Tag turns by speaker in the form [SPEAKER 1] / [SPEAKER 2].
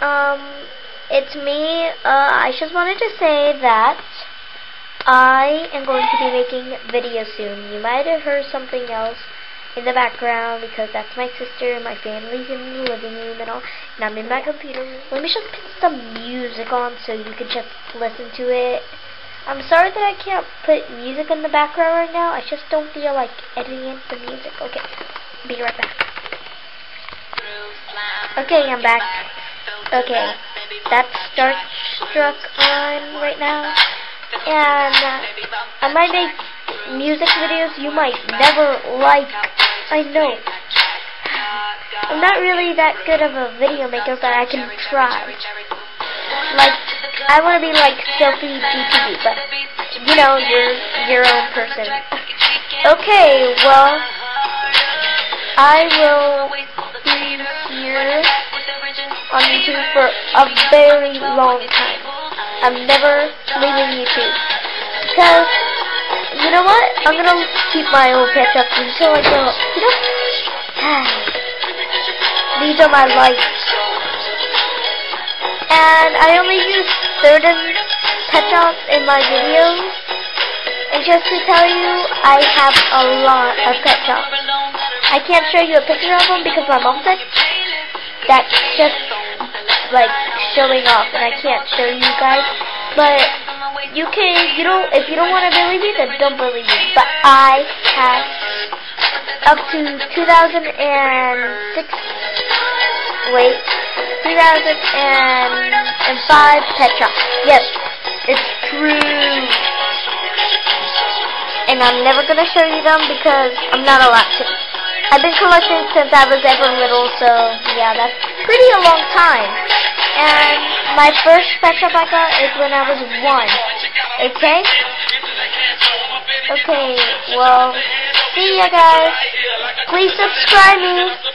[SPEAKER 1] Um, it's me. Uh, I just wanted to say that I am going to be making videos soon. You might have heard something else in the background because that's my sister and my family's in the living room and all, and I'm in my computer. Let me just put some music on so you can just listen to it. I'm sorry that I can't put music in the background right now. I just don't feel like editing the music. Okay, be right back. Okay, I'm back. Okay, that's Starstruck on right now. And uh, I might make music videos you might never like. I know. I'm not really that good of a video maker, but I can try. Like, I want to be like Sophie GTV, but you know, you're your own person. Okay, well, I will be here on YouTube for a very long time. I'm never leaving YouTube. Because, you know what? I'm going to keep my old up until I go, you know, these are my lights. And I only use certain pet shops in my videos. And just to tell you, I have a lot of pet shops. I can't show you a picture of them because my mom said that's just like showing off and I can't show you guys. But you can, you don't, if you don't want to believe me, then don't believe me. But I have up to 2006, wait, 2005 pet shop. Yes, it's true. And I'm never to show you them because I'm not allowed to. I've been collecting since I was ever little, so yeah, that's pretty a long time. And my first pet shop I got is when I was one. Okay? Okay, well, see ya guys. Please subscribe me.